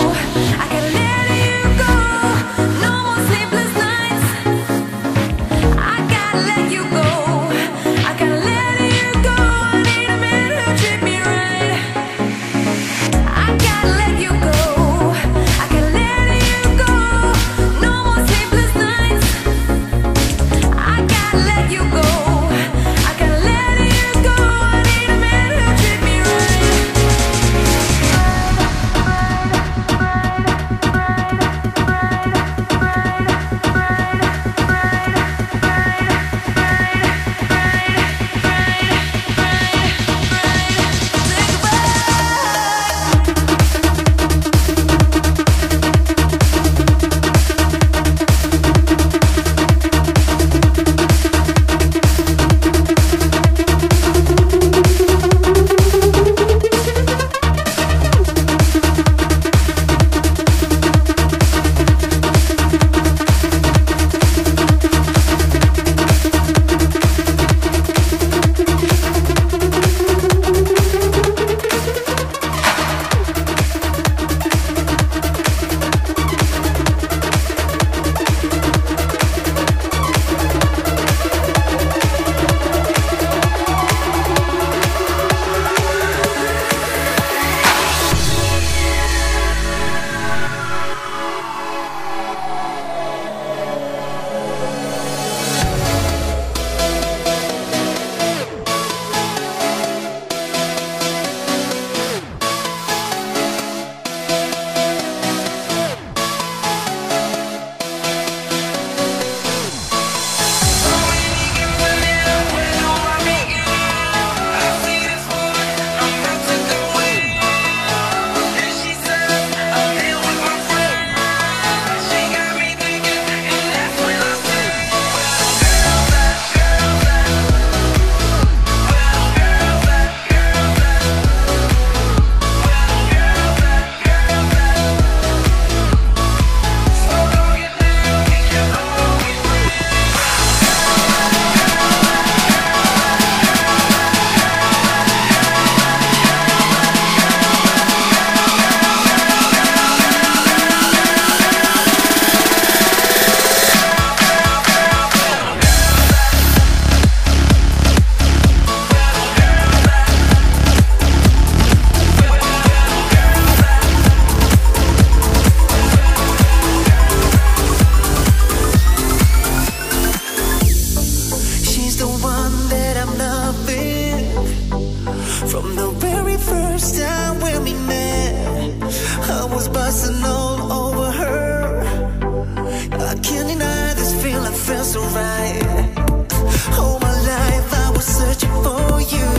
know From the very first time when we met, I was busting all over her. I can't deny this feeling, felt so right. All my life I was searching for you.